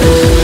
you